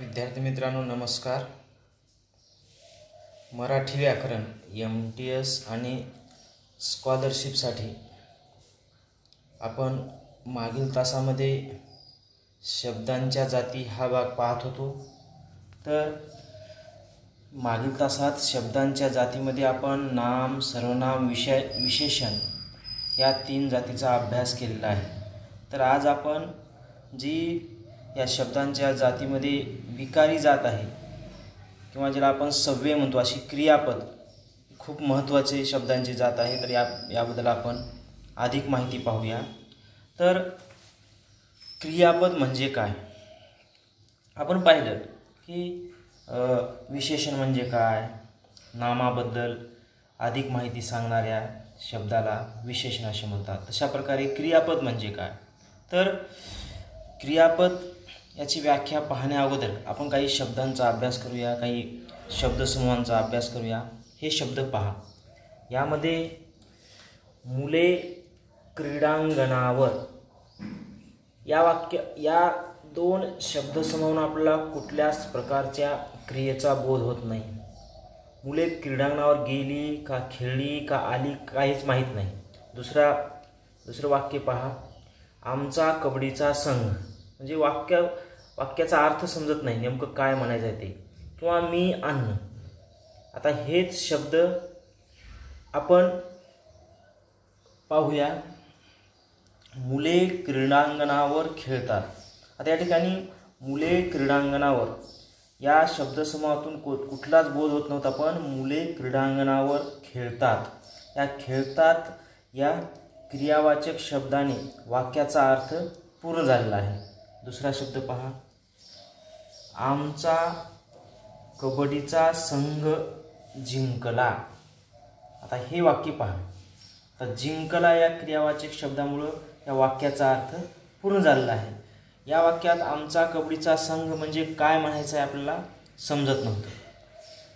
विद्यार्थी मित्रांनो नमस्कार. मराठी व्याकरण एम टी एस आणि स्कॉलरशिपसाठी आपण मागील तासामध्ये शब्दांच्या जाती हा भाग पाहत होतो. तर मागील तासात शब्दांच्या जातीमध्ये आपण नाम सर्वनाम विषय विशेषण या तीन जातीचा अभ्यास केलेला आहे. तर आज आपण जी या शब्दांच्या जातीमध्ये विकारी जात आहे. किंवा ज्याला आपण सव्य म्हणतो अशी क्रियापद खूप महत्त्वाचे शब्दांची जात आहे. तर या याबद्दल आपण अधिक माहिती पाहूया. तर क्रियापद म्हणजे काय? आपण पाहिलं की विशेषण म्हणजे काय? नामाबद्दल अधिक माहिती सांगणाऱ्या शब्दाला विशेषण असे म्हणतात. तशा प्रकारे क्रियापद म्हणजे काय? तर क्रियापद याची व्याख्या पाहण्या अगोदर आपण काही शब्दांचा अभ्यास करूया काही शब्दसमूहांचा अभ्यास करूया. हे शब्द पहा. यामध्ये मुले क्रीडांगणावर. या वाक्य या दोन शब्दसमूहांना आपल्याला कुठल्याच प्रकारच्या क्रियेचा बोध होत नाही. मुले क्रीडांगणावर गेली का खेळली का आली काहीच माहीत नाही. दुसरा दुसरं वाक्य पहा. आमचा कबड्डीचा संघ. म्हणजे वाक्य वाक्याचा अर्थ समजत नाही नेमकं काय म्हणायचं आहे ते. किंवा मी अन्न आता हेच शब्द आपण पाहूया. मुले क्रीडांगणावर खेळतात. आता या ठिकाणी मुले क्रीडांगणावर या शब्दसमूहातून को कुठलाच बोध होत नव्हता पण मुले क्रीडांगणावर खेळतात. या खेळतात या क्रियावाचक शब्दाने वाक्याचा अर्थ पूर्ण झालेला आहे. दुसरा शब्द पहा. आमचा कबड्डीचा संघ जिंकला. आता हे वाक्य पहा. तर जिंकला या क्रियावाचक शब्दामुळं या वाक्याचा अर्थ पूर्ण झालेला आहे. या वाक्यात आमचा कबड्डीचा संघ म्हणजे काय म्हणायचं आहे आपल्याला समजत नव्हतं.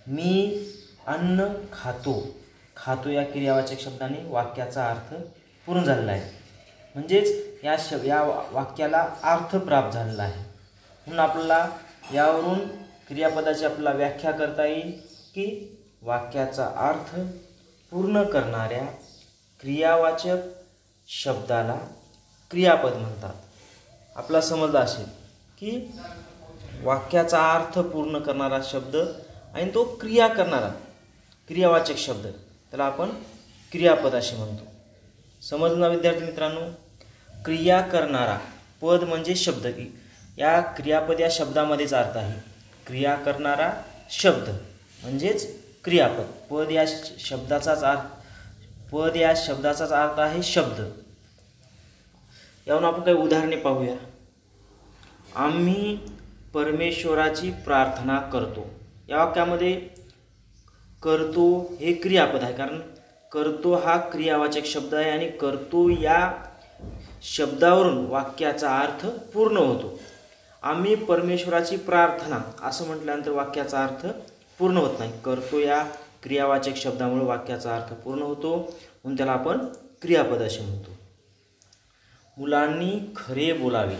मी अन्न खातो. खातो या क्रियावाचक शब्दाने वाक्याचा अर्थ पूर्ण झालेला आहे. म्हणजेच या शब या वाक्याला अर्थ प्राप्त झालेला आहे. म्हणून आपल्याला यावरून क्रियापदाची आपल्याला व्याख्या करता येईल की वाक्याचा अर्थ पूर्ण करणाऱ्या क्रियावाचक शब्दाला क्रियापद म्हणतात. आपला समजला असेल की वाक्याचा अर्थ पूर्ण करणारा शब्द आणि तो क्रिया करणारा क्रियावाचक शब्द त्याला आपण क्रियापद असे म्हणतो. समजलं विद्यार्थी मित्रांनो? क्रिया करणारा पद म्हणजे शब्द. की या क्रियापद या शब्दामध्येच अर्थ आहे. क्रिया करणारा शब्द म्हणजेच क्रियापद. पद या शब्दाचाच अर्थ पद या शब्दाचाच अर्थ आहे शब्द. यावरून आपण काही उदाहरणे पाहूया. आम्ही परमेश्वराची प्रार्थना करतो. या वाक्यामध्ये करतो हे क्रियापद आहे कारण करतो हा क्रियावाचक शब्द आहे आणि करतो या शब्दावरून वाक्याचा अर्थ पूर्ण होतो. आम्ही परमेश्वराची प्रार्थना असं म्हटल्यानंतर वाक्याचा अर्थ पूर्ण होत नाही. करतो या क्रियावाचक शब्दामुळे वाक्याचा अर्थ पूर्ण होतो. म्हणून त्याला आपण क्रियापद असे म्हणतो. मुलांनी खरे बोलावे.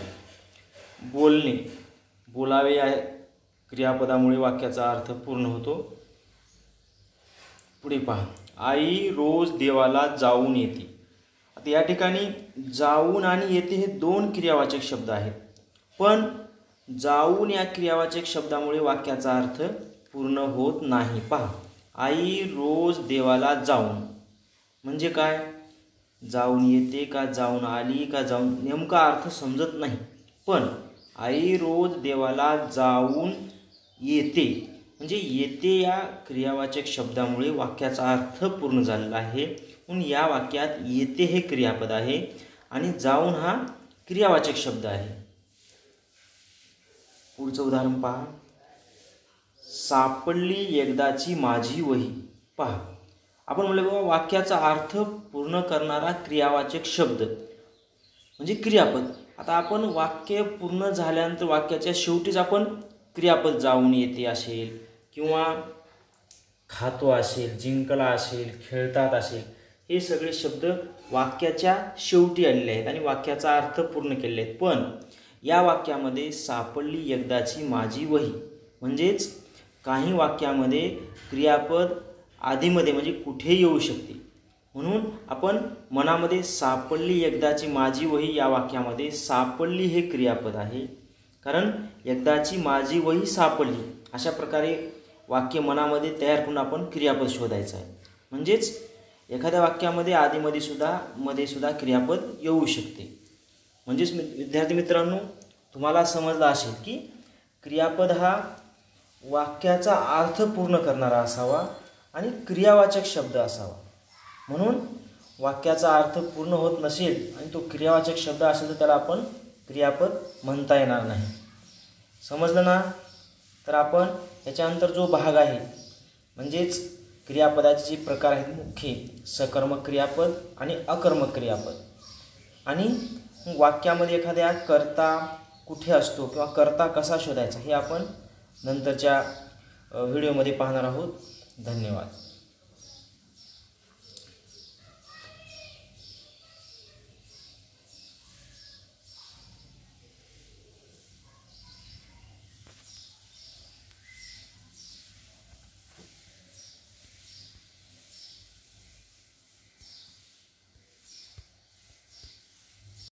बोलणे. बोलावे या क्रियापदामुळे वाक्याचा अर्थ पूर्ण होतो. पुढे पहा. आई रोज देवाला जाऊन येते. आता या ठिकाणी जाऊन आणि येते हे दोन क्रियावाचक शब्द आहेत. पण जाऊन या क्रियावाचक शब्दामुळे वाक्याचा अर्थ पूर्ण होत नाही. पहा. आई रोज देवाला जाऊन. म्हणजे काय? जाऊन येते का? जाऊन आली का? जाऊन नेमका अर्थ समजत नाही. पण आई रोज देवाला जाऊन येते. म्हणजे येते या क्रियावाचक शब्दामुळे वाक्याचा अर्थ पूर्ण झालेला आहे. म्हणून या वाक्यात येते हे क्रियापद आहे आणि जाऊन हा क्रियावाचक शब्द आहे. पुढचं उदाहरण पहा. सापडली एकदाची माझी वही. पहा. आपण म्हणलं बाबा वाक्याचा अर्थ पूर्ण करणारा क्रियावाचक शब्द. म्हणजे क्रियापद. आता आपण वाक्य पूर्ण झाल्यानंतर वाक्याच्या शेवटीच आपण क्रियापद जाऊन येते असेल किंवा खातो असेल जिंकला असेल खेळतात असेल हे सगळे शब्द वाक्याच्या शेवटी आलेले आहेत आणि वाक्याचा अर्थ पूर्ण केलेले आहेत. पण या वाक्यामध्ये सापडली एकदाची माझी वही. म्हणजेच काही वाक्यामध्ये क्रियापद आधीमध्ये म्हणजे कुठे येऊ शकते? म्हणून आपण मनामध्ये सापडली एकदाची माझी वही या वाक्यामध्ये सापडली हे क्रियापद आहे. कारण एकदाची माझी वही सापडली. अशा प्रकारे वाक्य मनामध्ये तयार करून आपण क्रियापद शोधायचं आहे. म्हणजेच एखाद्या वाक्यामध्ये आधीमध्ये सुद्धा मध्ये सुद्धा क्रियापद येऊ शकते. म्हणजेच विद्यार्थी मित्रांनो तुम्हाला समजलं असेल की क्रियापद हा वाक्याचा अर्थ पूर्ण करणारा असावा आणि क्रियावाचक शब्द असावा. म्हणून वाक्याचा अर्थ पूर्ण होत नसेल आणि तो क्रियावाचक शब्द असेल तर त्याला आपण क्रियापद म्हणता येणार नाही. समजलं ना? तर आपण याच्यानंतर जो भाग आहे म्हणजेच क्रियापदाचे जे प्रकार आहेत मुख्य सकर्मक क्रियापद आणि अकर्मक क्रियापद. आणि वाक्यामध्ये एखाद्या कर्ता कुठे असतो किंवा कर्ता कसा शोधायचा हे आपण नंतरच्या व्हिडिओमध्ये पाहणार आहोत. धन्यवाद.